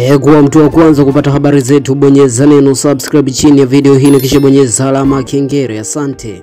E, kuwa mtu wa kwanza kupata habari zetu, bonyeza neno subscribe chini ya video hii na kisha bonyeza alama kengele. Asante.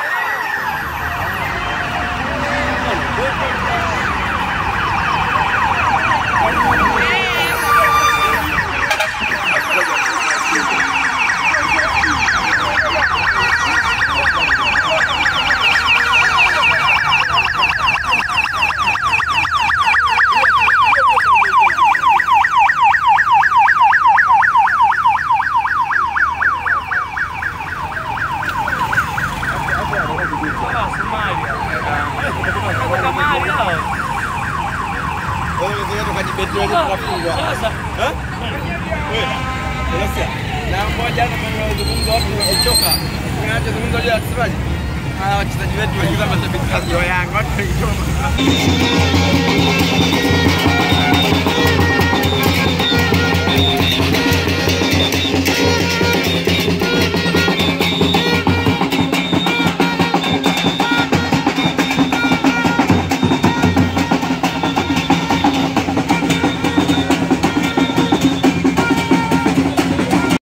wengi wachezaji wetu wengine mashabiki kazi wa Yanga watu wengi